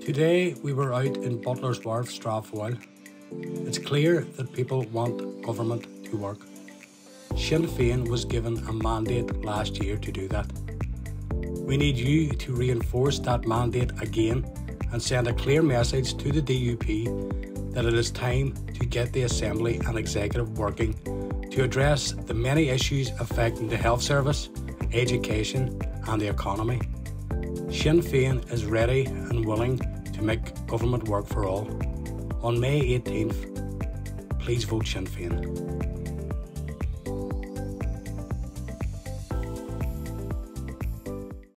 Today we were out in Butler's Wharf, Strathfoyle. It's clear that people want government to work. Sinn Féin was given a mandate last year to do that. We need you to reinforce that mandate again and send a clear message to the DUP that it is time to get the Assembly and Executive working to address the many issues affecting the health service education, and the economy. Sinn Féin is ready and willing to make government work for all. On May 18th, please vote Sinn Féin.